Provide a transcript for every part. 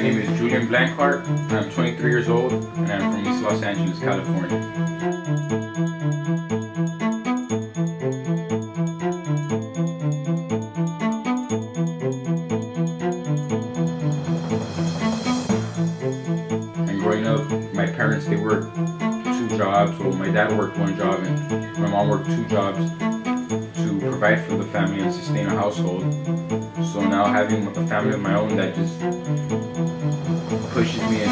Jim Blancarte. I'm 23 years old and I'm from East Los Angeles, California. And growing up, my parents, they worked two jobs. Well, my dad worked one job and my mom worked two jobs provide for the family and sustain a household. So now having a family of my own that just pushes me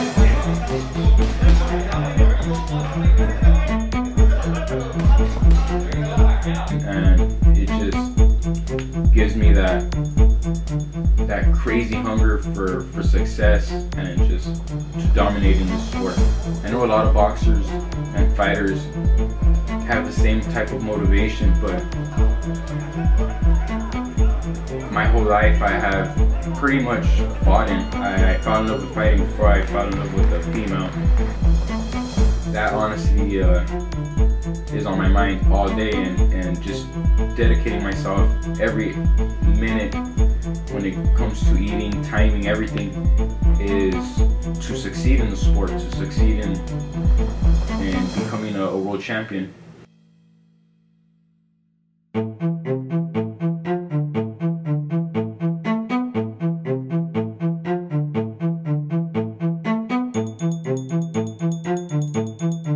and it just gives me that that crazy hunger for, for success and just to dominate in the sport. I know a lot of boxers and fighters have the same type of motivation, but my whole life I have pretty much fought in. I, I fell in love with fighting before I fell in love with a female. That honestly uh, is on my mind all day and, and just dedicating myself every minute when it comes to eating, timing, everything is to succeed in the sport, to succeed in, in becoming a, a world champion.